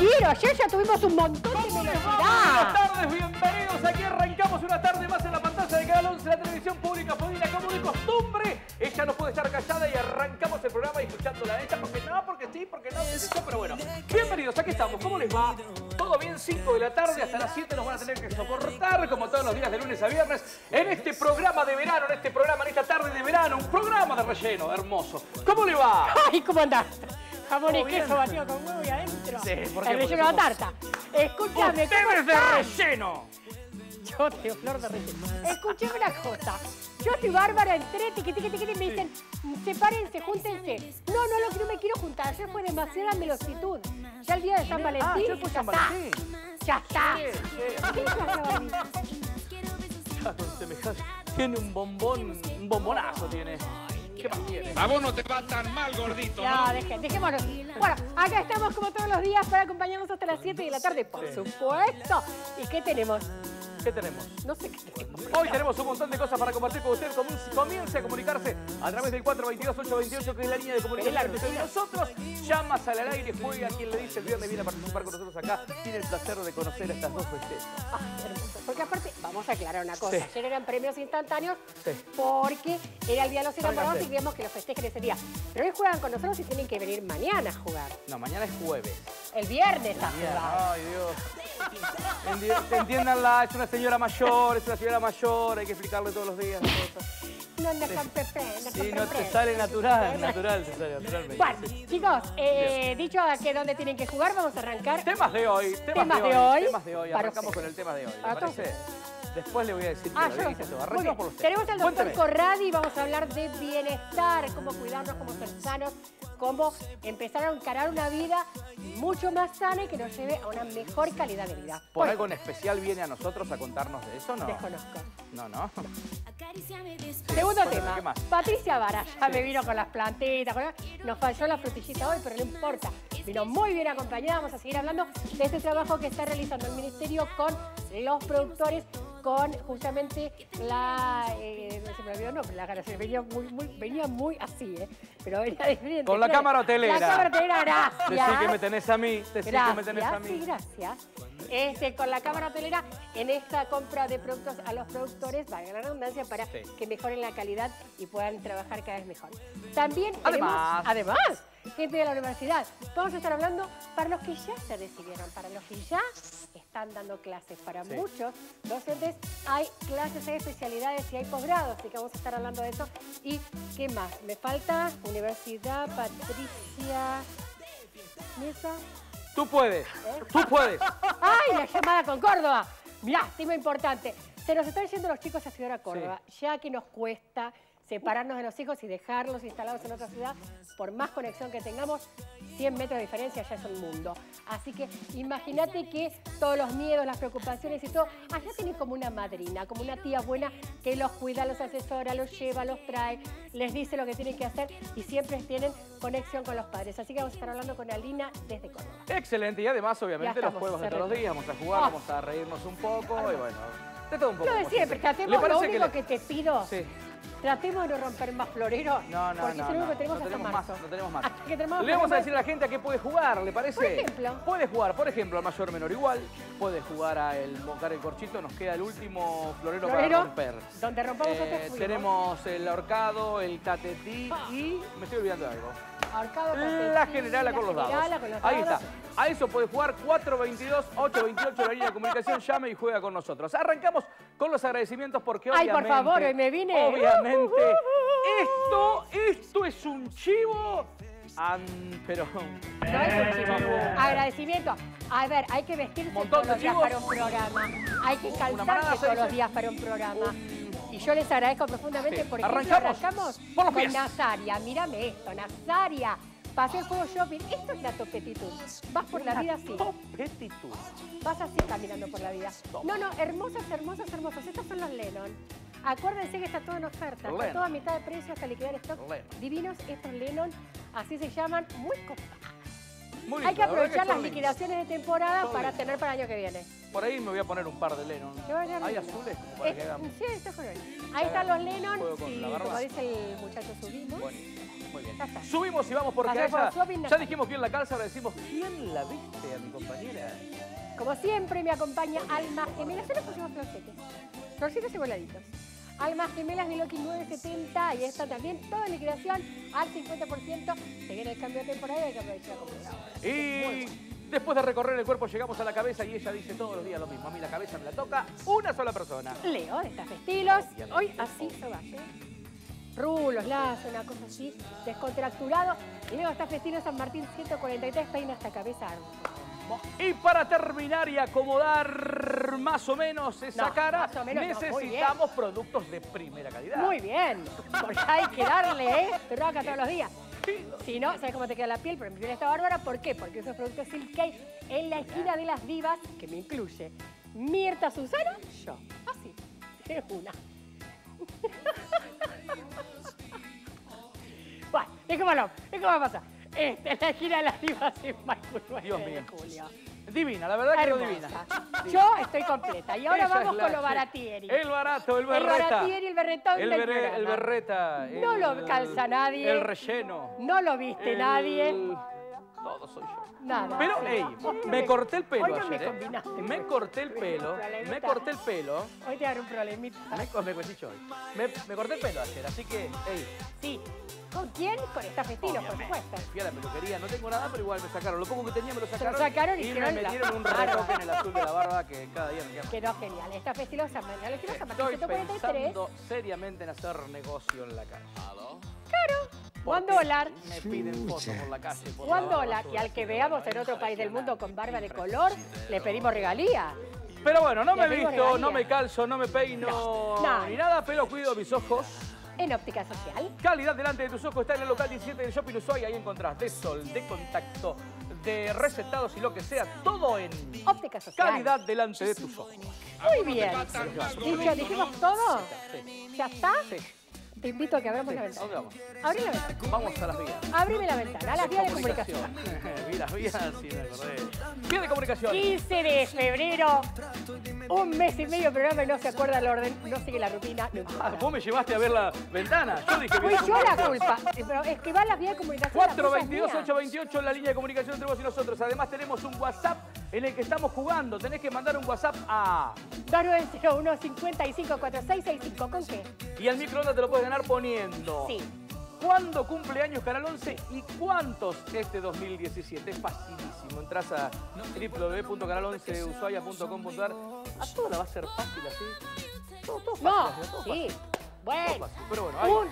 Quiero, ayer ya tuvimos un montón de Buenas tardes, bienvenidos. Aquí arrancamos una tarde más en la pantalla de Canal 11, la televisión pública podina como de costumbre. Ella no puede estar callada y arrancamos el programa escuchándola a ella porque no, porque sí, porque no, porque sí, pero bueno. Bienvenidos, aquí estamos. ¿Cómo les va? Todo bien, 5 de la tarde, hasta las 7 nos van a tener que soportar, como todos los días de lunes a viernes, en este programa de verano, en este programa, en esta tarde de verano, un programa de relleno hermoso. ¿Cómo le va? Ay, ¿cómo andás? Jamón y queso batido con huevo y adentro. Sí, ¿por qué? El relleno de la tarta. Escúchame, ¿cómo ¡Ustedes de relleno! Yo te flor de relleno. Escuchame una cosa. Yo estoy bárbara, entré, tiqui, tiqui, tiqui, y me dicen, sepárense, júntense. No, no, que no me quiero juntar. Ayer fue demasiada velocitud. Ya el día de San Valentín. Ah, ayer fue ya San está. Valentín. Ya está. ¿Qué semejante- Tiene un bombón, un bombonazo tiene. ¿Qué más? A vos no te va tan mal, gordito, Ya, ¿no? deje, dejémoslo. Bueno, acá estamos como todos los días para acompañarnos hasta las 7 de la tarde, por supuesto. ¿Y qué tenemos? ¿Qué tenemos? No sé qué tenemos. Hoy tenemos un montón de cosas para compartir con usted. Comience, a comunicarse a través del 422-828, que es la línea de comunicación entre nosotros. Llamas al aire, juega quien le dice el viernes viene a participar con nosotros acá. Tiene el placer de conocer a estas dos bellezas. Ay, hermoso. Porque aparte, vamos a aclarar una cosa. Sí. Ayer eran premios instantáneos Sí. porque era el Día de los Enamorados Tráiganse. y queríamos que los festejen ese día. Pero hoy juegan con nosotros y tienen que venir mañana a jugar. No, mañana es jueves. El viernes Mierda, jugar. Ay, Dios. Endi- Entiéndanla, es una señora mayor, es una señora mayor, hay que explicarle todos los días. cosas. No, no, con Pepe, no Sí, con no te sale natural, natural te sale naturalmente. Bueno, chicos, eh, dicho a que dónde tienen que jugar, vamos a arrancar. Temas de hoy, temas, Temas de, hoy, hoy temas de hoy. Arrancamos con el tema de hoy. ¿le parece? Después le voy a decir Ah, que yo dije todo. Arrancamos por usted. Tenemos al doctor Cuénteme. Corradi, vamos a hablar de bienestar, cómo cuidarnos, cómo ser sanos, cómo empezar a encarar una vida mucho más sana y que nos lleve a una mejor calidad de vida. ¿Por Bueno, algo en especial viene a nosotros a contarnos de eso no? Desconozco. No, no. Segundo Bueno, tema. ¿qué más? Patricia Vara ya me vino con las plantitas. con- Nos falló la frutillita hoy, pero no importa. Vino muy bien acompañada. Vamos a seguir hablando de este trabajo que está realizando el Ministerio con los productores, con justamente la. eh, se me olvidó nombre, la cara. se Venía muy, muy, venía muy así, ¿eh? Pero venía diferente. Con la claro. cámara hotelera. La cámara hotelera, gracias. Decí que me tenés a mí, decí que me tenés a Gracias, sí, mí. gracias. Este, con la cámara hotelera en esta compra de productos a los productores, valga la redundancia, para Sí. que mejoren la calidad y puedan trabajar cada vez mejor. También Además. tenemos, además, gente de la universidad. Vamos a estar hablando para los que ya se decidieron, para los que ya están dando clases. Para Sí. muchos docentes hay clases, hay especialidades y hay posgrados, así que vamos a estar hablando de eso. ¿Y qué más? Me falta Universidad Patricia Mesa. Tú puedes, tú puedes. ¡Ay, la llamada con Córdoba! Mirá, tema importante. Se nos están yendo los chicos a estudiar a Córdoba, ya que nos cuesta separarnos de los hijos y dejarlos instalados en otra ciudad. Por más conexión que tengamos, 100 metros de diferencia ya es un mundo. Así que imagínate que todos los miedos, las preocupaciones y todo, allá tienen como una madrina, como una tía buena que los cuida, los asesora, los lleva, los trae, les dice lo que tienen que hacer y siempre tienen conexión con los padres. Así que vamos a estar hablando con Alina desde Córdoba. Excelente, y además, Ya obviamente, los juegos de todos los días. Vamos a jugar, Ah. vamos a reírnos un poco y bueno, de todo un poco. Lo de como siempre, ¿Le tratemos, lo parece único le- que, te pido, Sí. Tratemos de no romper más florero, No, no, porque no, es lo único no, que tenemos no hasta tenemos marzo. más, no tenemos más. Que Le vamos a decir a la gente a qué puede jugar, ¿le parece? Por ejemplo. Puede jugar, por ejemplo, al mayor menor igual, puede jugar a el bocar el corchito, nos queda el último florero, Florero, para romper. donde rompamos Eh, tenemos el ahorcado, el tatetí y me estoy olvidando de algo. Ahorcado, La calcetín, generala con los la generala con los Ahí dados. está. A eso puede jugar 422-828 la línea de comunicación. Llame y juega con nosotros. Arrancamos con los agradecimientos porque Ay, por obviamente... favor, hoy me vine. Obviamente, esto, esto es un chivo... pero... No es un chivo. Agradecimiento. A ver, hay que vestirse todos los días chivos. para un programa. Hay que calzarse se todos los días para un programa. Y yo les agradezco profundamente Sí. porque ¿Arrancamos? arrancamos Por los con. Nazaria. Mírame esto, Nazaria. Pasé el juego shopping. Esto es la topetitud. Vas por la vida así. Topetitud. Vas así caminando por la vida. No, no, hermosas, hermosas, hermosas. Estos son los Lennon. Acuérdense que está todo en oferta. Lennon. Está todo a mitad de precio hasta liquidar stock. Lennon. Divinos estos Lennon. Así se llaman. Muy copados. Muy Hay que aprovechar las liquidaciones de temporada Son para tener para el año que viene. Por ahí me voy a poner un par de Lennon. Hay azules como para Eh, que hagan... Sí, está color. Ahí están los Lennon. Barba. como dice el muchacho, subimos. Muy bien. Está. Subimos y vamos porque a Pasar por ya dijimos quién la calza, ahora decimos quién la viste a mi compañera. Como siempre me acompaña Alma Gemelas. Ya le pusimos florcetes. Florcetes y voladitos. Almas Gemelas de Loki 970 y esta también toda en liquidación al 50%. Se viene el cambio de temporada y hay que aprovechar a comprar ahora. Y después de recorrer el cuerpo llegamos a la cabeza y ella dice todos los días lo mismo. A mí la cabeza me la toca una sola persona. Leo de estilos. Hoy así se va. Rulos, lazo, una cosa así, descontracturado. Y luego está Festino San Martín 143, peina esta cabeza. Y para terminar y acomodar más o menos esa No, cara, no, necesitamos productos de primera calidad. Muy bien, porque hay que darle, ¿eh? Troca todos los días. Si no, ¿sabes cómo te queda la piel? Pero mi piel está bárbara. ¿Por qué? Porque esos productos Silk en la esquina de las divas, que me incluye Mirta Susana, yo. Así. Es una. bueno, dejémoslo. ¿Qué va a pasar? Este, en la esquina de las divas en 9 Dios de mío. julio. Divina, la verdad que lo divina. Yo estoy completa. Y ahora Esa vamos la- con lo baratieri. El barato, el El berreta. baratieri, el berretón el, berre- el berreta. No el- lo calza nadie. El relleno. No lo viste el- nadie. Todo soy yo. Nada. Pero, Sí. ey, Hoy no me corté el pelo hoy no me ayer, ¿eh? combinaste, Me corté el pelo, me corté el pelo. Hoy te daré un problemita. Me, me. Me, me corté el pelo ayer, así que, ey, Sí. ¿Con quién? Con esta festina, por supuesto. fui a la peluquería, no tengo nada, pero igual me sacaron. Lo poco que tenía me lo sacaron. sacaron y y me hicieron la metieron un retoque en el azul de la barba que cada día me queda. Quedó genial. Esta festilosa mañana. Elegimos a Estoy 143. pensando seriamente en hacer negocio en la calle. One Porque dólar. Me piden fotos por la calle. por One lavar dólar. Y al que veamos en otro país del mundo con barba de color, le pedimos regalía. Pero bueno, no Le me visto, no me calzo, no me peino, No, no. ni nada, pero cuido mis ojos. En óptica social. Calidad delante de tus ojos está en el local 17 del Shopping Ushuaia. Ahí encontrás de sol, de contacto, de recetados y lo que sea. Todo en Óptica social. calidad delante de tus ojos. Muy bien. Dicho, dijimos todo. Sí. ¿Ya está? Sí. Te invito a que abramos la ¿A dónde ventana. vamos? Abrí la ventana. Vamos a las vías. Abrime la ventana. A las vías de comunicación. Vi las vías, sí me acordé. Vías de comunicación. 15 de febrero, un mes y medio programa y no se acuerda el orden, no sigue la rutina. no. Ah, vos me llevaste a ver la ventana. Yo dije Fui yo la culpa, Sí, pero es que va las vías de comunicación. la culpa es mía. 422-828 la línea de comunicación entre vos y nosotros. Además tenemos un WhatsApp en el que estamos jugando. Tenés que mandar un WhatsApp a... 2901 55 4665 ¿con qué? Y al microondas te lo puedes ganar poniendo... Sí. ¿Cuándo cumple años Canal 11 y cuántos este 2017? Es facilísimo. Entras a www.canal11ushuaia.com.ar. A toda la va a ser fácil así. Todo, todo fácil, No, sí. Bueno. todo fácil. Pero bueno, ahí. Un,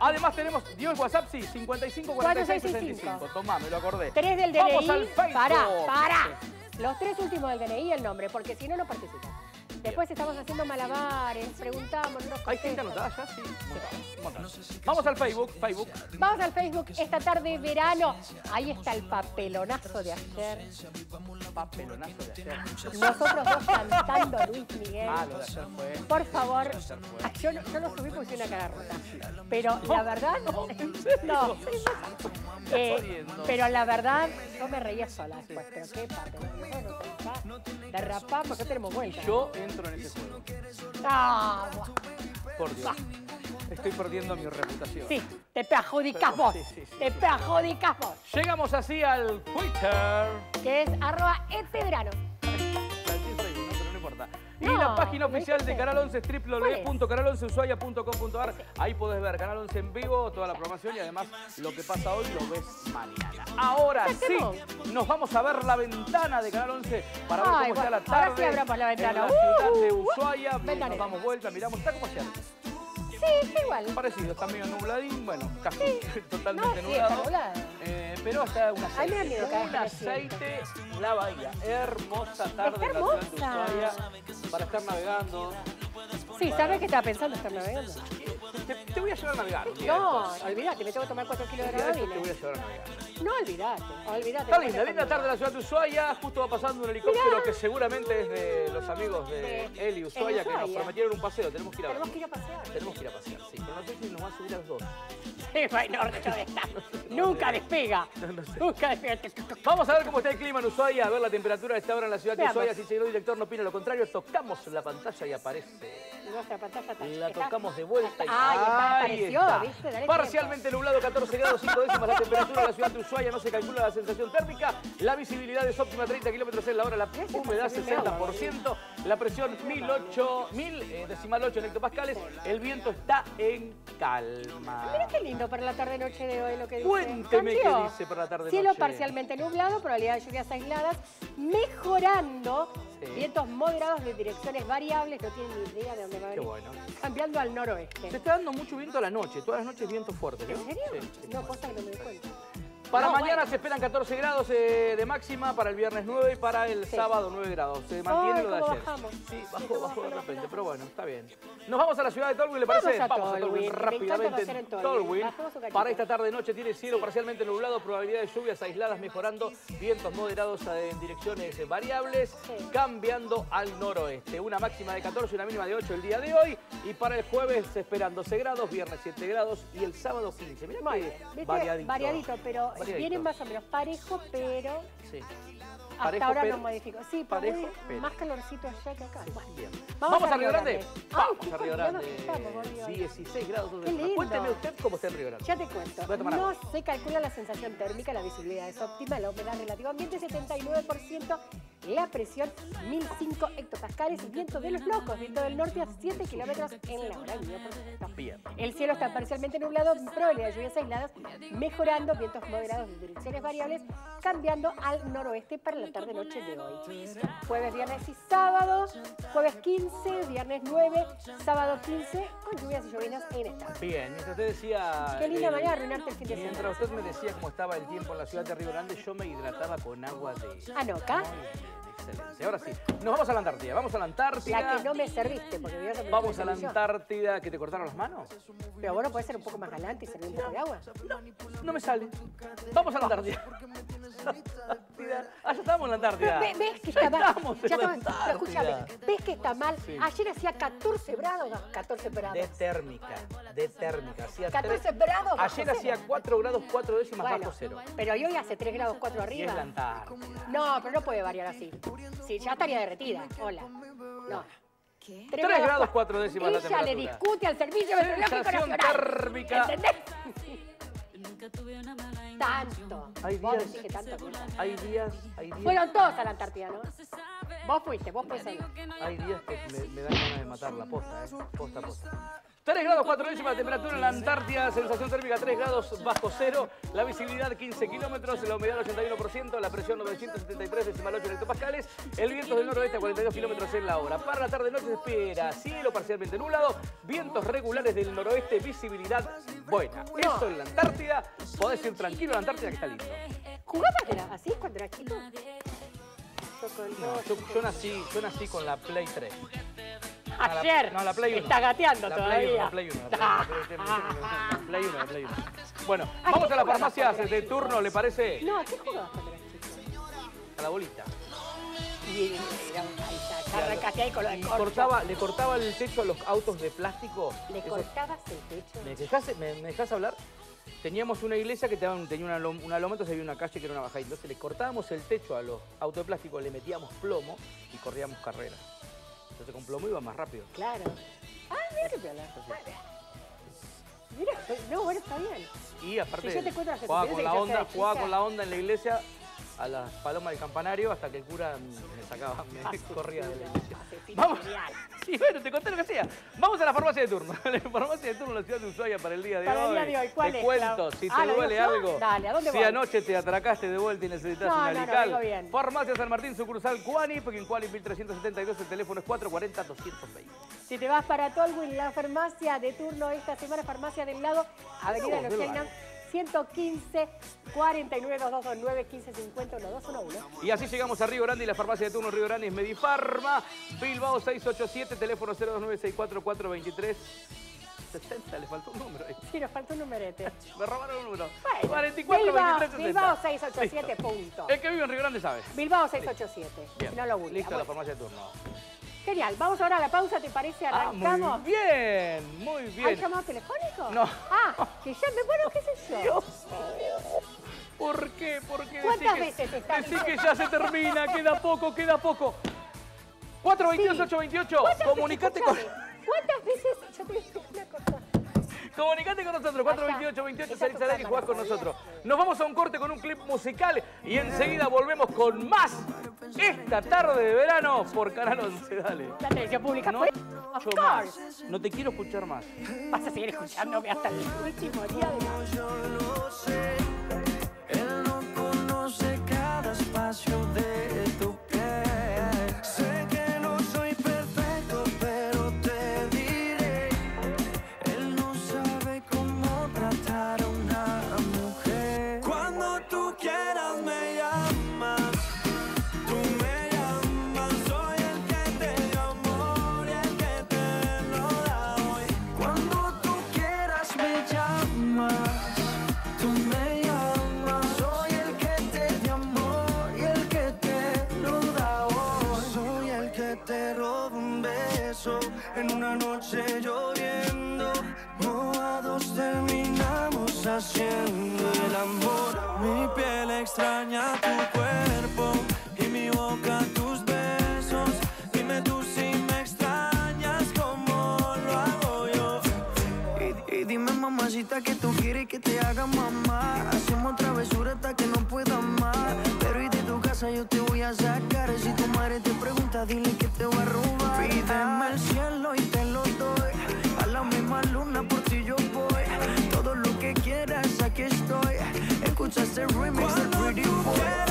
Además tenemos, dio el WhatsApp, sí, 55 46 465. 65. Tomá, me lo acordé. tres del DNI. Vamos al Facebook. Para, para. Sí. Los tres últimos del DNI y el nombre, porque si no, no participan. Después estamos haciendo malabares, preguntamos, no nos ¿Hay gente anotada ya? Sí. Vamos al Facebook, Facebook. Vamos al Facebook esta tarde de verano. Ahí está el papelonazo de ayer. Papelonazo de ayer. Nosotros dos cantando Luis Miguel. Ah, lo de ayer fue... Por favor, ah, yo no, yo no subí porque soy una cara rota. Pero la verdad, no, Eh, jodiendo. pero la verdad, yo me reía sola después. Pero qué ¿no? derrapar porque no tenemos vuelta. Yo entro en ese juego. Ah, buah. Por Dios. Estoy perdiendo mi reputación. sí, te perjudicas vos. Sí, sí, sí, te perjudicas vos. Llegamos así al Twitter. Que es arroba este verano. Y la página oficial de. Canal 11 es es? www.canal11ushuaia.com.ar. Ahí podés ver Canal 11 en vivo, toda la programación y además lo que pasa hoy lo ves mañana. Ahora ¿Qué sí, nos vamos a ver la ventana de Canal 11 para ver cómo está la ahora tarde. sí abramos la ventana. En la Uh, ciudad de uh, uh. Ushuaia. Nos damos vuelta, miramos. Está como ayer. Sí, está igual. Parecido, está medio nubladín, bueno, casi totalmente sí, está nublado. Eh, pero hasta un Ay, me da aceite. miedo un siento. aceite, la bahía. Hermosa tarde en la ciudad de hermosa. Ushuaia para estar navegando. Sí, ¿sabes qué estaba pensando estar navegando? Te, te voy a llevar a navegar. No, olvídate, me tengo que tomar 4 kilos de granadina. te voy a llevar a navegar. No, olvídate, olvídate. Está linda, linda tarde en la ciudad de Ushuaia. Justo va pasando un helicóptero que seguramente es de los amigos de De- Eli Ushuaia que nos prometieron un paseo. Tenemos que ir a. Tenemos que ir a pasear. Tenemos que ir a pasear, sí. Pero no sé si nos va a subir a los dos. Bueno, no está. Nunca despega. Nunca despega. Vamos a ver cómo está el clima en Ushuaia, a ver la temperatura de esta hora en la ciudad de Veamos. Ushuaia. Si señor director no opina lo contrario, tocamos la pantalla y aparece. Nuestra pantalla está. La está- tocamos de vuelta y Ay, está, ahí apareció, está. ¿viste? Dale Parcialmente nublado, 14 grados, 5 décimas la temperatura en la ciudad de Ushuaia. No se calcula la sensación térmica. La visibilidad es óptima, 30 kilómetros en la hora. La humedad, 60%. La presión, 1008, 1000 eh, decimal 8 en hectopascales. El viento está en calma. Mira qué lindo para la tarde-noche de hoy lo que dice. Cuénteme qué dice para la tarde-noche. Cielo parcialmente nublado, probabilidad de lluvias aisladas, mejorando. Sí. Vientos moderados de direcciones variables, no tienen ni idea de dónde va a Qué venir. bueno. Cambiando al noroeste. Se está dando mucho viento a la noche. Todas las noches viento fuerte. ¿no? ¿En serio? Sí. No, posta que no me doy cuenta. Para No, mañana bueno. se esperan 14 grados eh, de máxima, para el viernes 9 y para el Sí. sábado 9 grados. Se mantiene Ay, lo de ayer. bajamos. Sí, bajó, bajó de repente, pero bueno, está bien. Nos vamos a la ciudad de Tolwyn, ¿le parece? Vamos a encanta rápidamente Tolwyn. Para esta tarde-noche tiene cielo parcialmente nublado, probabilidad de lluvias aisladas mejorando, vientos moderados en direcciones eh, variables, Sí. cambiando al noroeste. Una máxima de 14 y una mínima de 8 el día de hoy. Y para el jueves esperan 12 grados, viernes 7 grados y el sábado 15. Mirá variadito. variadito, pero Variadito. vienen más o menos parejo, pero Sí. hasta Parejo, ahora pero- no modifico. Sí, parejo, pero. más calorcito allá que acá. Bueno, Bien. Vamos Vamos, a Río Grande. Grande. Vamos a Río Grande. estamos, Dios. 16 grados. Qué lindo. Cuénteme usted cómo está en Río Grande. Ya te cuento. No se calcula la sensación térmica, la visibilidad es óptima, la humedad relativa ambiente 79%, la presión 1005 hectopascales y viento de los locos, viento del norte a 7 kilómetros en la hora. Bien. El cielo está parcialmente nublado, probabilidad de lluvias aisladas, mejorando, vientos moderados de direcciones variables, cambiando al noroeste para la tarde-noche de hoy. Jueves, viernes y sábado, jueves 15, viernes 9, sábado 15, con lluvias y llovinas en esta. Bien, mientras usted decía... Qué linda eh, manera de arruinarte el fin de semana. Mientras usted me decía cómo estaba el tiempo en la ciudad de Río Grande, yo me hidrataba con agua de... Anoca, de excelencia. Ahora sí, nos vamos a la Antártida. Vamos a la Antártida. la que no me serviste, porque voy a Vamos a la Antártida. ¿Que te cortaron las manos? Pero bueno, puede ser un poco más galante y servir un poco de agua. No me sale. Vamos a la Antártida. Antártida. Ah, ya estamos en la Antártida. Ve- ¿Ves que está mal? Estamos en Ya la. Pero escúchame, Antártida. ¿ves que está mal? Sí. Ayer hacía 14 grados, 14 grados. De térmica, de térmica. Hacía 14 tres- grados Ayer hacía 4 grados 4 décimas Bueno, bajo cero. pero hoy hace 3 grados 4 Y es arriba. la Antártida. No, pero no puede variar así. Sí, ya estaría derretida. Hola. No. 3 Tres grados, cuatro décimas la Ella le temperatura. discute al Servicio Meteorológico Nacional. térmica. ¿Entendés? Tanto. Hay Vos días- decís que tanto. Hay días, hay días, Fueron todos a la Antártida, ¿no? Vos fuiste, vos ir. hay días que me, me dan ganas de matar la posta, ¿eh? Posta, posta. 3 grados 4 décimas de temperatura en la Antártida, sensación térmica 3 grados bajo cero, la visibilidad 15 kilómetros, la humedad 81%, la presión 973 decimal 8 hectopascales, el viento del noroeste a 42 kilómetros en la hora. Para la tarde-noche se espera cielo parcialmente nublado, vientos regulares del noroeste, visibilidad buena. Eso en la Antártida, podés ir tranquilo a la Antártida que está lindo. ¿Jugabas así cuando eras chico? Yo, yo nací, yo nací con la Play 3. Ayer. no, la Play uno. Está gateando La todavía. Play 1, la Play 1. La Play 1, la Play 1. Bueno, ¿A vamos a la jugabas farmacia cuando eras de turno, ¿le parece? No, ¿a qué jugabas cuando eras chico? A la bolita. Y era un ahí cortaba, le cortaba el techo a los autos de plástico. ¿Le Esos- cortabas el techo? ¿Me dejás, me, me dejás hablar? Teníamos una iglesia que tenía una, lom- una loma, entonces había una calle que era una bajada. Entonces le cortábamos el techo a los autos de plástico, le metíamos plomo y corríamos carreras. Entonces con plomo iba más rápido. Claro. Ah, mira qué piola. Mira, no, bueno, está bien. Y aparte Si yo te cuento las jugaba con la onda, jugaba con la onda en la iglesia a las palomas del campanario hasta que el cura me sacaba, me corría de la iglesia. Vamos. Sí, bueno, te conté lo que hacía. Vamos a la farmacia de turno. La farmacia de turno en la ciudad de Ushuaia para el día de Para el hoy. día de hoy, ¿cuál te es, cuento, si te Ah, ¿lo duele algo. Dale, ¿a dónde si anoche te atracaste de vuelta y necesitas No, un no, no, alical. vengo bien. Farmacia San Martín, sucursal Cuani, porque en Cuani 1372 el teléfono es 440-220. Si te vas para Tolwyn, la farmacia de turno esta semana, farmacia del lado, Avenida No, Los 115 49 2229 1550 1211. Y así llegamos a Río Grande y la farmacia de turno Río Grande es Medifarma, Bilbao 687, teléfono 02964-423. 60, le faltó un número. Sí, nos falta un numerete. Me robaron un número. Bueno, 44, Bilbao, 23, 60. Bilbao 687, punto. El que vive en Río Grande sabe. Bilbao 687. Bien. No lo busques. Listo la farmacia de turno. Genial, vamos ahora a la pausa, ¿te parece? Ah, muy Arrancamos. bien, muy bien. ¿Hay llamado telefónico? No. Ah, que llame, bueno, qué sé yo. Dios. ¿Por qué? ¿Por qué? ¿Cuántas Decí que- veces está Decí que ya se termina, queda poco, queda poco. 422 Sí. 828, ¿Cuántas comunicate con, ¿Cuántas veces? Yo te decir una cosa. comunicate con nosotros, 428 28 salís al aire y jugás con nosotros. Nos vamos a un corte con un clip musical y enseguida volvemos con más esta tarde de verano por Canal 11, dale. La televisión pública. No of más. No te quiero escuchar más. Vas a seguir escuchándome hasta el último día de la... en una noche lloviendo. Mojados terminamos haciendo el amor. Mi piel extraña tu cuerpo y mi boca tus besos. Dime tú si me extrañas como lo hago yo. Y, y dime mamacita que tú quieres que te haga mamá. Hacemos travesura hasta que no pueda más. Pero y de tu casa yo te voy a sacar. just a remix, a pretty boy.